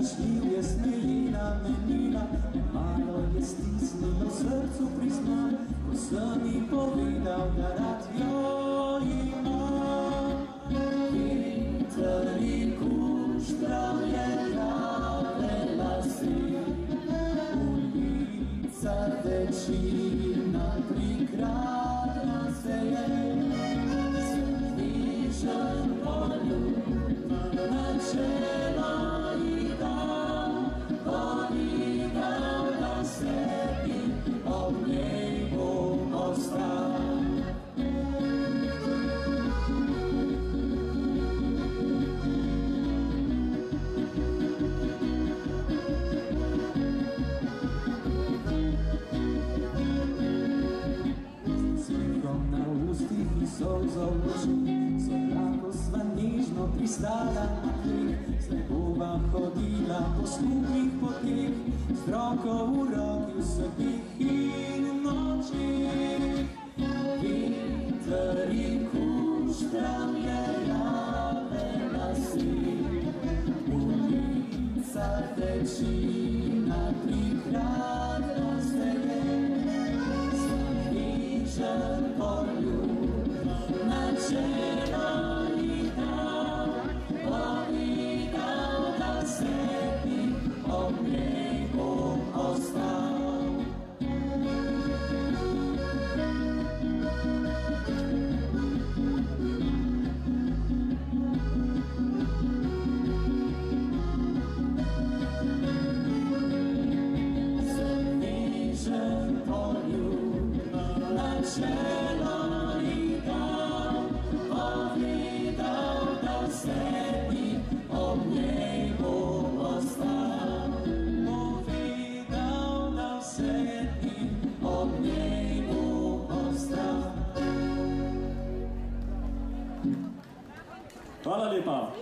vprašljiv je smelina menila, malo je stisnilo srcu priznan, ko sem ji povedal, da rad Yeah. Solzov v oči, so lahko sva nežno pristala na tleh, zdaj bova hodila po skupnih poteh, z roko v roki vseh dneh in nočeh. Veter in kuštram je jave lasi, ulica večina prikradla Hvala lepa.